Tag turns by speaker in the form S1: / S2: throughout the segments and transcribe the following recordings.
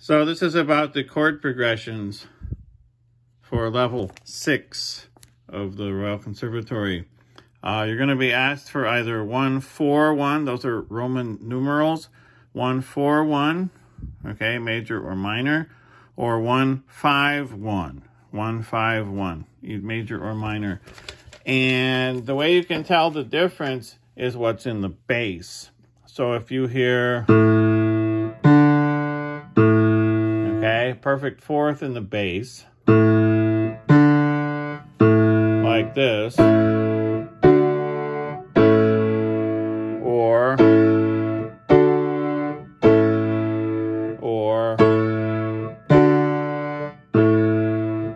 S1: So this is about the chord progressions for level six of the Royal Conservatory. Uh, you're going to be asked for either 141, those are Roman numerals, 141, okay, major or minor, or 151, 151, major or minor. And the way you can tell the difference is what's in the bass. So if you hear, perfect fourth in the bass, like this, or, or,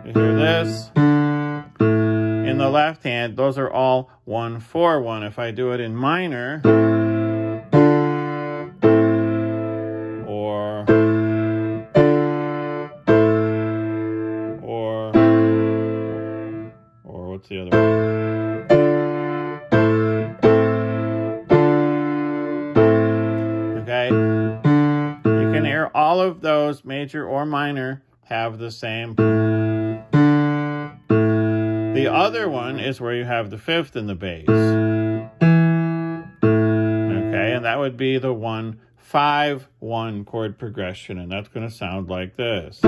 S1: you hear this, in the left hand, those are all one, four, one. If I do it in minor, what's the other one? Okay, you can hear all of those, major or minor, have the same. The other one is where you have the fifth in the bass. Okay, and that would be the one, five, one chord progression, and that's going to sound like this.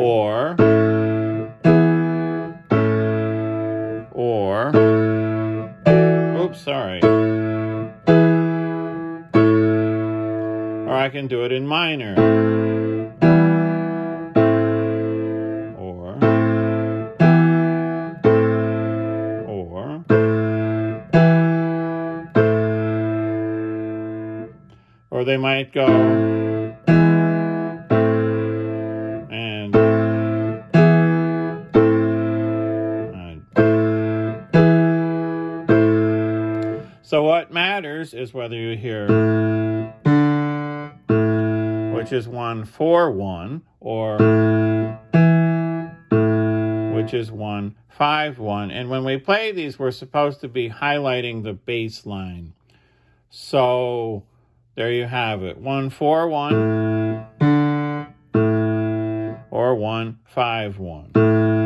S1: Or, or, oops, sorry. Or I can do it in minor. Or, or, or they might go so what matters is whether you hear which is one four one or which is one five one. And when we play these we're supposed to be highlighting the bass line so there you have it. One four one or one five one